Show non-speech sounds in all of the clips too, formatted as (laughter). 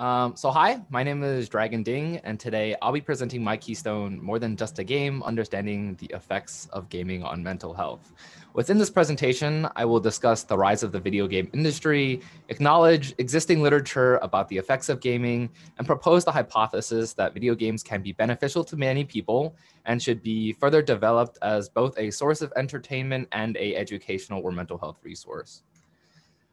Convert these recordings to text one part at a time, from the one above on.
Um, so hi, my name is Dragon Ding, and today I'll be presenting my keystone, More Than Just a Game, Understanding the Effects of Gaming on Mental Health. Within this presentation, I will discuss the rise of the video game industry, acknowledge existing literature about the effects of gaming, and propose the hypothesis that video games can be beneficial to many people and should be further developed as both a source of entertainment and a educational or mental health resource.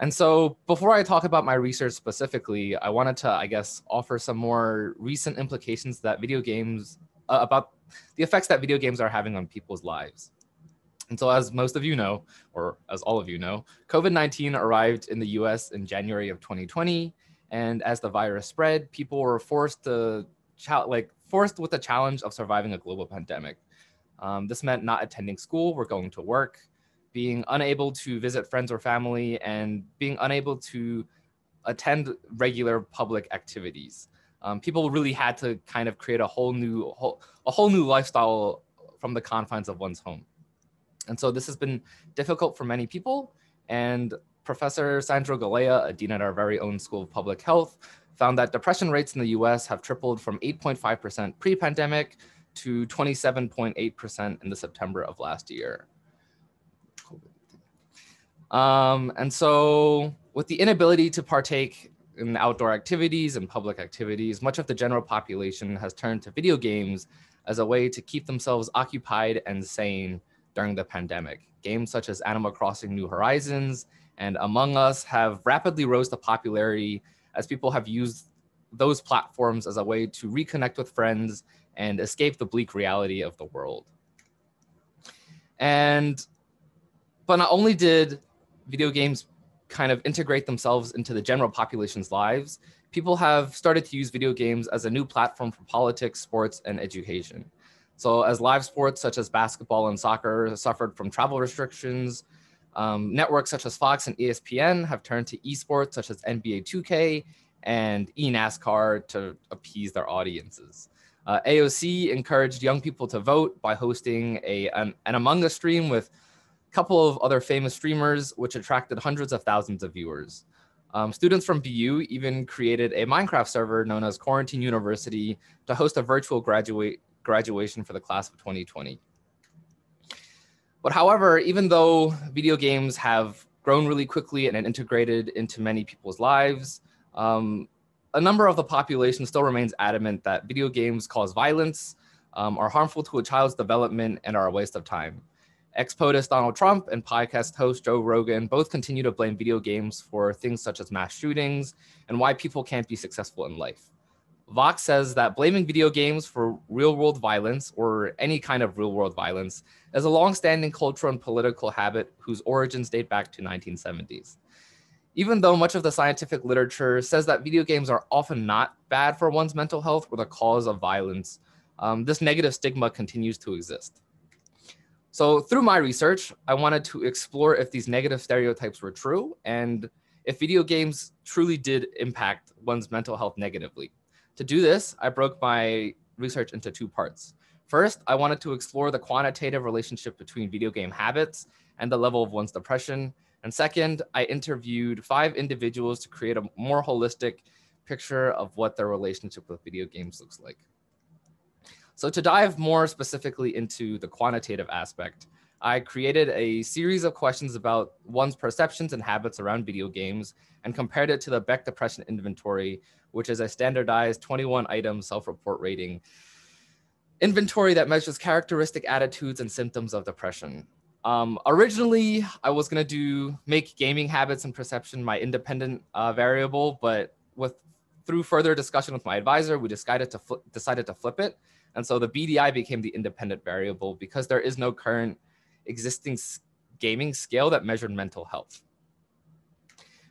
And so before I talk about my research specifically, I wanted to, I guess, offer some more recent implications that video games, uh, about the effects that video games are having on people's lives. And so as most of you know, or as all of you know, COVID-19 arrived in the US in January of 2020. And as the virus spread, people were forced to, like forced with the challenge of surviving a global pandemic. Um, this meant not attending school or going to work, being unable to visit friends or family, and being unable to attend regular public activities. Um, people really had to kind of create a whole new whole, a whole new lifestyle from the confines of one's home. And so this has been difficult for many people. And Professor Sandro Galea, a dean at our very own School of Public Health, found that depression rates in the US have tripled from 8.5% pre-pandemic to 27.8% in the September of last year. Um, and so with the inability to partake in outdoor activities and public activities, much of the general population has turned to video games as a way to keep themselves occupied and sane during the pandemic. Games such as Animal Crossing New Horizons and Among Us have rapidly rose to popularity as people have used those platforms as a way to reconnect with friends and escape the bleak reality of the world. And, but not only did video games kind of integrate themselves into the general population's lives, people have started to use video games as a new platform for politics, sports, and education. So as live sports such as basketball and soccer suffered from travel restrictions, um, networks such as Fox and ESPN have turned to esports such as NBA 2K and eNASCAR to appease their audiences. Uh, AOC encouraged young people to vote by hosting a, an, an Among Us stream with couple of other famous streamers, which attracted hundreds of thousands of viewers. Um, students from BU even created a Minecraft server known as Quarantine University to host a virtual graduate graduation for the class of 2020. But however, even though video games have grown really quickly and integrated into many people's lives, um, a number of the population still remains adamant that video games cause violence, um, are harmful to a child's development, and are a waste of time. Ex-POTUS Donald Trump and podcast host Joe Rogan both continue to blame video games for things such as mass shootings and why people can't be successful in life. Vox says that blaming video games for real world violence or any kind of real world violence is a long-standing cultural and political habit whose origins date back to 1970s. Even though much of the scientific literature says that video games are often not bad for one's mental health or the cause of violence, um, this negative stigma continues to exist. So through my research, I wanted to explore if these negative stereotypes were true and if video games truly did impact one's mental health negatively. To do this, I broke my research into two parts. First, I wanted to explore the quantitative relationship between video game habits and the level of one's depression. And second, I interviewed five individuals to create a more holistic picture of what their relationship with video games looks like. So to dive more specifically into the quantitative aspect, I created a series of questions about one's perceptions and habits around video games and compared it to the Beck Depression Inventory, which is a standardized 21 item self-report rating inventory that measures characteristic attitudes and symptoms of depression. Um, originally, I was gonna do make gaming habits and perception my independent uh, variable, but with through further discussion with my advisor, we decided to decided to flip it and so the BDI became the independent variable because there is no current existing gaming scale that measured mental health.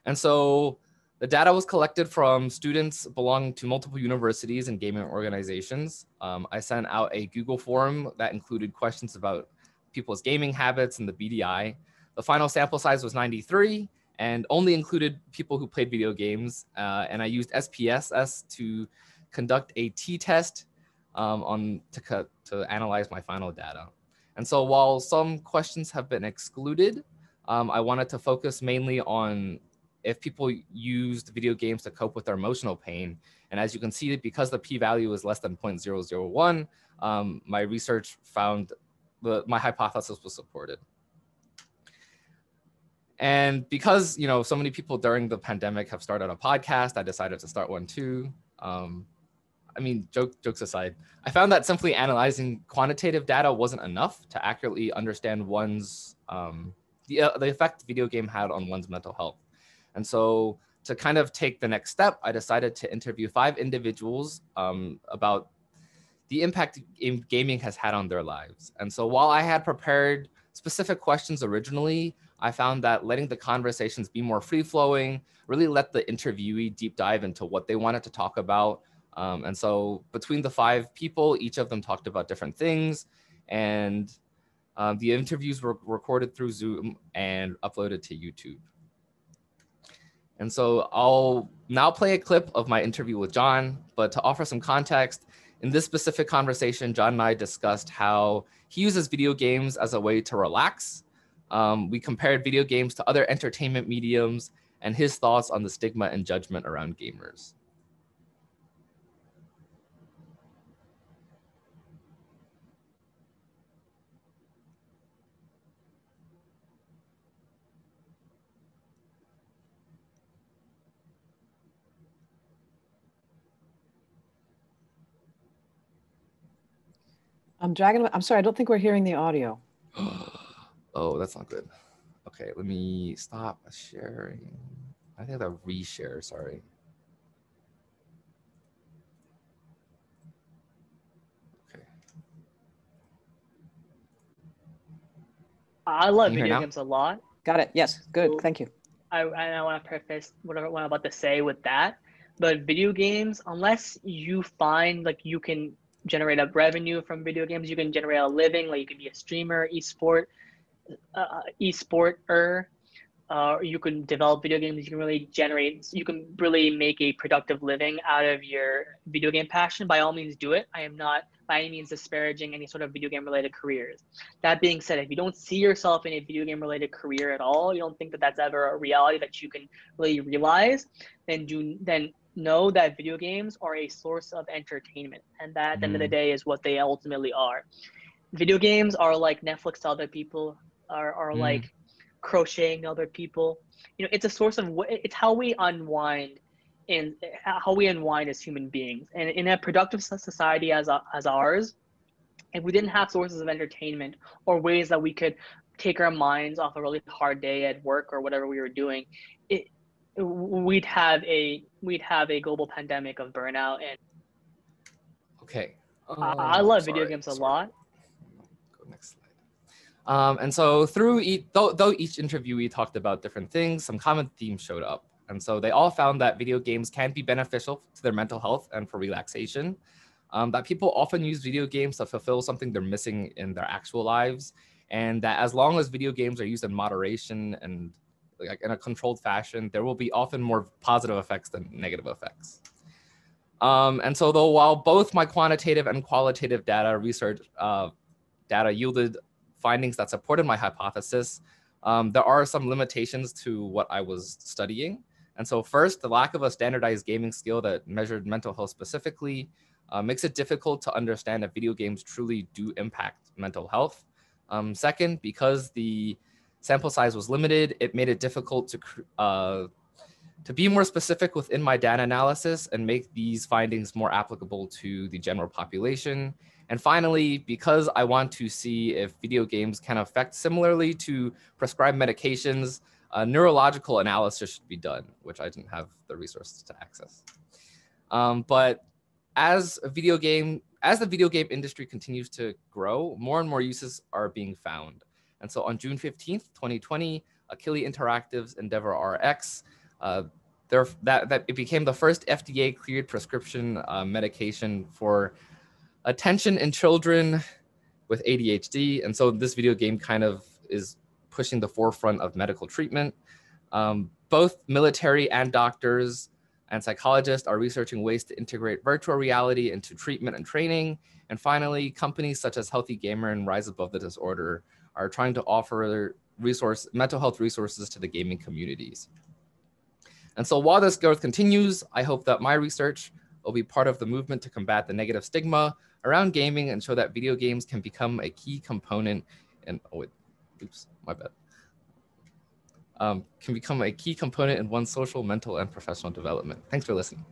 And so the data was collected from students belonging to multiple universities and gaming organizations. Um, I sent out a Google form that included questions about people's gaming habits and the BDI. The final sample size was 93 and only included people who played video games. Uh, and I used SPSS to conduct a t-test um, on to, to analyze my final data. And so while some questions have been excluded, um, I wanted to focus mainly on if people used video games to cope with their emotional pain. And as you can see, because the p-value is less than 0.001, um, my research found the, my hypothesis was supported. And because you know so many people during the pandemic have started a podcast, I decided to start one too. Um, I mean, joke, jokes aside, I found that simply analyzing quantitative data wasn't enough to accurately understand one's um, the, uh, the effect video game had on one's mental health. And so to kind of take the next step, I decided to interview five individuals um, about the impact gaming has had on their lives. And so while I had prepared specific questions originally, I found that letting the conversations be more free flowing really let the interviewee deep dive into what they wanted to talk about. Um, and so between the five people, each of them talked about different things. And um, the interviews were recorded through Zoom and uploaded to YouTube. And so I'll now play a clip of my interview with John, but to offer some context, in this specific conversation, John and I discussed how he uses video games as a way to relax. Um, we compared video games to other entertainment mediums and his thoughts on the stigma and judgment around gamers. I'm dragging. I'm sorry. I don't think we're hearing the audio. (gasps) oh, that's not good. Okay, let me stop sharing. I think that reshare. Sorry. Okay. I love video games a lot. Got it. Yes. Good. Thank you. I, I want to preface whatever what I'm about to say with that. But video games, unless you find like you can generate a revenue from video games. You can generate a living, like you can be a streamer, esport, uh, esporter. Uh, you can develop video games. You can really generate. You can really make a productive living out of your video game passion. By all means, do it. I am not by any means disparaging any sort of video game related careers. That being said, if you don't see yourself in a video game related career at all, you don't think that that's ever a reality that you can really realize, then do then know that video games are a source of entertainment and that at the end of the mm. day is what they ultimately are video games are like netflix to other people are, are mm. like crocheting other people you know it's a source of it's how we unwind and how we unwind as human beings and in a productive society as, as ours if we didn't have sources of entertainment or ways that we could take our minds off a really hard day at work or whatever we were doing it, we'd have a we'd have a global pandemic of burnout and okay. I love sorry, video games a sorry. lot. Go next slide. Um, and so through each though, though each interviewee talked about different things some common themes showed up. And so they all found that video games can be beneficial to their mental health and for relaxation um, that people often use video games to fulfill something they're missing in their actual lives and that as long as video games are used in moderation and like in a controlled fashion, there will be often more positive effects than negative effects. Um, and so though while both my quantitative and qualitative data research uh, data yielded findings that supported my hypothesis, um, there are some limitations to what I was studying. And so first, the lack of a standardized gaming skill that measured mental health specifically uh, makes it difficult to understand if video games truly do impact mental health. Um, second, because the sample size was limited. It made it difficult to, uh, to be more specific within my data analysis and make these findings more applicable to the general population. And finally, because I want to see if video games can affect similarly to prescribed medications, a neurological analysis should be done, which I didn't have the resources to access. Um, but as a video game, as the video game industry continues to grow, more and more uses are being found. And so on June 15th, 2020, Akili Interactive's Endeavor RX, uh, there, that, that it became the first FDA cleared prescription uh, medication for attention in children with ADHD. And so this video game kind of is pushing the forefront of medical treatment. Um, both military and doctors and psychologists are researching ways to integrate virtual reality into treatment and training. And finally, companies such as Healthy Gamer and Rise Above the Disorder are trying to offer resource mental health resources to the gaming communities. And so while this growth continues, I hope that my research will be part of the movement to combat the negative stigma around gaming and show that video games can become a key component and oh wait, oops, my bad. Um, can become a key component in one's social, mental, and professional development. Thanks for listening.